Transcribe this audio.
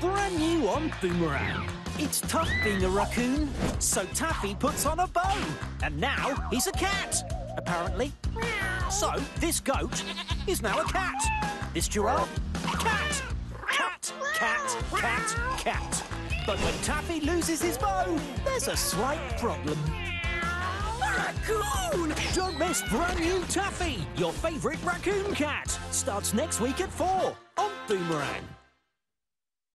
Brand new on Boomerang. It's tough being a raccoon, so Taffy puts on a bow. And now he's a cat, apparently. So this goat is now a cat. This giraffe, cat. Cat, cat, cat, cat. But when Taffy loses his bow, there's a slight problem. Raccoon! Don't miss brand new Taffy, your favourite raccoon cat. Starts next week at 4 on Boomerang.